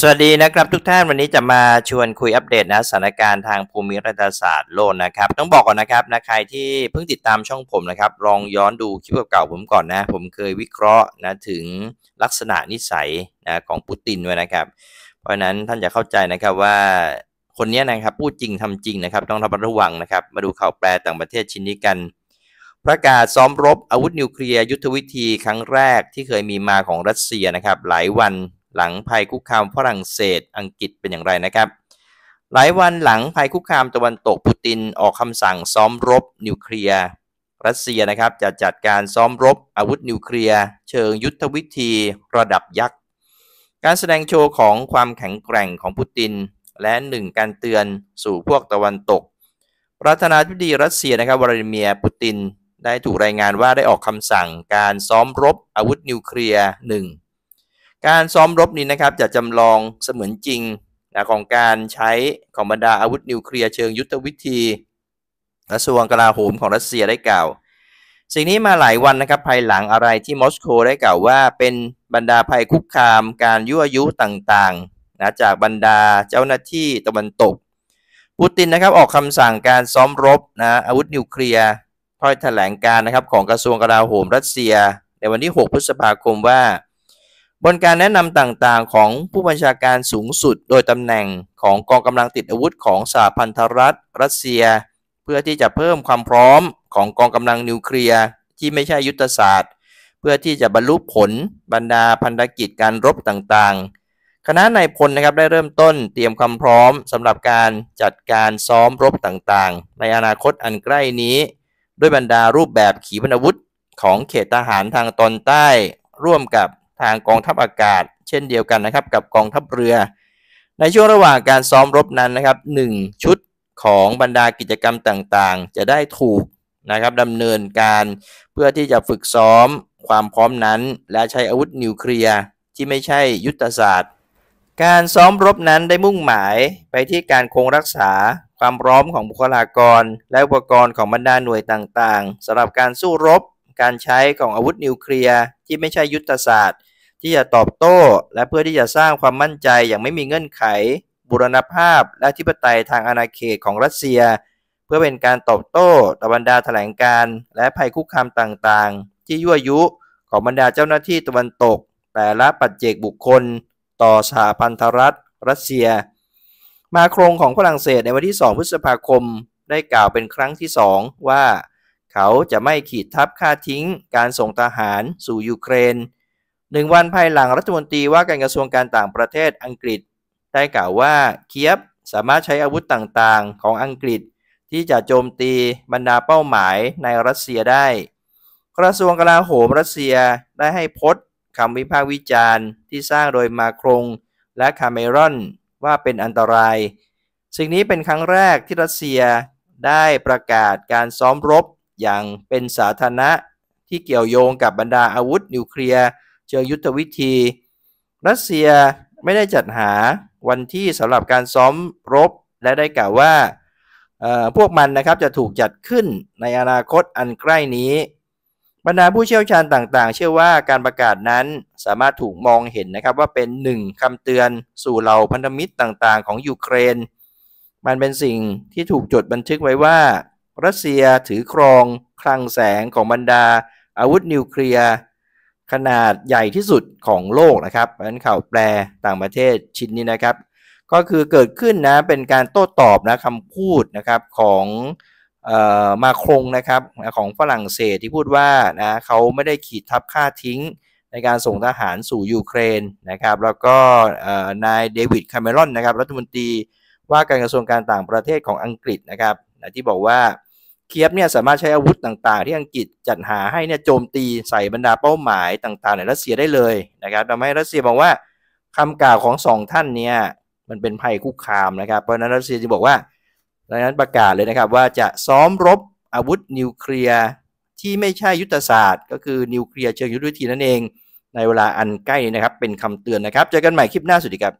สวัสดีนะครับทุกท่านวันนี้จะมาชวนคุยอัปเดตนะสถานการณ์ทางภูมิรัฐศาสตร์โลกนะครับ ต้องบอกก่อนนะครับนะใครที่เพิ่งติดตามช่องผมนะครับ ลองย้อนดูคลิปเก่าๆผมก่อนนะ ผมเคยวิเคราะห์นะถึงลักษณะนิสัยนะของปูตินไว้นะครับ เพราะฉะนั้นท่านจะเข้าใจนะครับว่าคนนี้นะครับพูดจริงทำจริงนะครับ ต้องระมัดระวังนะครับ มาดูข่าวแปลต่างประเทศชิ้นนี้กันประกาศซ้อมรบอาวุธนิวเคลียร์ยุทธวิธีครั้งแรกที่เคยมีมาของรัสเซียนะครับ หลายวัน หลังภัยคุกคามฝรั่งเศสอังกฤษเป็นอย่างไรนะครับ หลายวันหลังภัยคุกคามตะวันตกปูตินออกคำสั่งซ้อมรบนิวเคลียร์รัสเซียนะครับจะจัดการซ้อมรบอาวุธนิวเคลียร์เชิงยุทธวิธีระดับยักษ์การแสดงโชว์ของความแข็งแกร่งของปูติน และหนึ่งการเตือนสู่พวกตะวันตก ประธานาธิบดีรัสเซียนะครับวลาดิเมียร์ปูตินได้ถูกรายงานว่าได้ออกคำสั่งการซ้อมรบอาวุธนิวเคลียร์หนึ่ง การซ้อมรบนี้นะครับจะจำลองเสมือนจริงนะของการใช้ของบรรดาอาวุธนิวเคลียร์เชิงยุทธวิธีกระทรวงกลาโหมของรัสเซียได้กล่าว สิ่งนี้มาหลายวันนะครับภายหลังอะไรที่มอสโกได้กล่าวว่าเป็นบรรดาภัยคุกคาม การยั่วยุต่างๆนะจากบรรดาเจ้าหน้าที่ตะวันตกปูตินนะครับออกคำสั่งการซ้อมรบนะอาวุธนิวเคลียร์ถ้อยแถลงการนะครับของกระทรวงกลาโหมรัสเซีย ในวันที่ 6 พฤษภาคมว่า บนการแนะนำต่างๆ ของผู้บัญชาการสูงสุด โดยตำแหน่งของกองกำลังติดอาวุธของสหพันธรัฐรัสเซีย เพื่อที่จะเพิ่มความพร้อมของกองกำลังนิวเคลียร์ที่ไม่ใช่ยุทธศาสตร์ เพื่อที่จะบรรลุผลบรรดาพันธกิจการรบต่างๆ คณะนายพลนะครับได้เริ่มต้นเตรียมความพร้อมสำหรับการจัดการซ้อมรบต่างๆ ในอนาคตอันใกล้นี้ ด้วยบรรดารูปแบบขีปนาวุธของเขตทหารทางตอนใต้ ร่วมกับ ทางกองทัพอากาศ เช่นเดียวกันนะครับกับกองทัพเรือ ในช่วงระหว่างการซ้อมรบนั้นนะครับหนึ่งชุดของบรรดากิจกรรมต่างๆ จะได้ถูกนะครับดำเนินการเพื่อที่จะฝึกซ้อมความพร้อมนั้น และใช้อาวุธนิวเคลียร์ที่ไม่ใช่ยุทธศาสตร์ การซ้อมรบนั้นได้มุ่งหมายไปที่การคงรักษาความพร้อมของบุคลากร และอุปกรณ์ของบรรดาหน่วยต่างๆสำหรับการสู้รบ การใช้ของอาวุธนิวเคลียร์ที่ไม่ใช่ยุทธศาสตร์ ที่จะตอบโต้ และเพื่อที่จะสร้างความมั่นใจอย่างไม่มีเงื่อนไข บุรณภาพ และทิปไตยทางอาณาเขตของรัสเซีย เพื่อเป็นการตอบโต้ต่อบรรดาแถลงการและภัยคุกคามต่างๆ ที่ยั่วยุของบรรดาเจ้าหน้าที่ตะวันตก แต่ละปัจเจกบุคคล ต่อสหพันธรัฐ รัสเซีย มาโครงของฝรั่งเศสในวันที่ 2 พฤษภาคมได้กล่าวเป็นครั้งที่ 2 ว่า เขาจะไม่ขีดทับค่าทิ้ง การส่งทหารสู่ยูเครน หนึ่งวันภายหลังรัฐมนตรีว่าการกระทรวงการต่างประเทศอังกฤษ ได้กล่าวว่าเคียบสามารถใช้อาวุธต่างๆ ของอังกฤษ ที่จะโจมตีบรรดาเป้าหมายในรัสเซียได้ กระทรวงกลาโหมรัสเซียได้ให้พจน์คำวิพากษ์วิจารณ์ที่สร้างโดยมาครงและคาเมรอนว่าเป็นอันตราย สิ่งนี้เป็นครั้งแรกที่รัสเซียได้ประกาศการซ้อมรบอย่างเป็นสาธารณะที่เกี่ยวโยงกับบรรดาอาวุธนิวเคลียร์ เชิงยุทธวิธี รัสเซียไม่ได้จัดหาวันที่สำหรับการซ้อมรบและได้กล่าวว่าพวกมันนะครับจะถูกจัดขึ้นในอนาคตอันใกล้นี้ บรรดาผู้เชี่ยวชาญต่างๆ เชื่อว่าการประกาศนั้นสามารถถูกมองเห็นนะครับว่าเป็นหนึ่งคำเตือนสู่เหล่าพันธมิตรต่างๆ ของยูเครน มันเป็นสิ่งที่ถูกจดบันทึกไว้ว่า รัสเซียถือครองคลังแสงของบรรดาอาวุธนิวเคลียร์ ขนาดใหญ่ที่สุดของโลกนะครับเพราะฉะนั้นข่าวแปลต่างประเทศชิ้นนี้นะครับ ก็คือเกิดขึ้นนะเป็นการโต้ตอบนะคำพูดนะครับของมาครงนะครับของฝรั่งเศสที่พูดว่านะเขาไม่ได้ขีดทับค่าทิ้งในการส่งทหารสู่ยูเครนนะครับแล้วก็นายเดวิดคาเมรอนนะครับรัฐมนตรีว่าการกระทรวงการต่างประเทศของอังกฤษนะครับที่บอกว่า เคียบเนี่ยสามารถใช้อาวุธต่างๆ ที่อังกฤษจัดหาให้เนี่ยโจมตีใส่บรรดาเป้าหมายต่างๆในรัสเซียได้เลยนะครับทำให้รัสเซียบอกว่าคำกล่าวของสองท่านเนี่ยมันเป็นภัยคุกคามนะครับ เพราะนั้นรัสเซียจะบอกว่าดังนั้นประกาศเลยนะครับว่าจะซ้อมรบอาวุธนิวเคลียร์ที่ไม่ใช่ยุทธศาสตร์ ก็คือนิวเคลียร์เชิงยุทธวิธีนั่นเอง ในเวลาอันใกล้นี้นะครับเป็นคำเตือนนะครับเจอกันใหม่คลิปหน้าสวัสดีครับ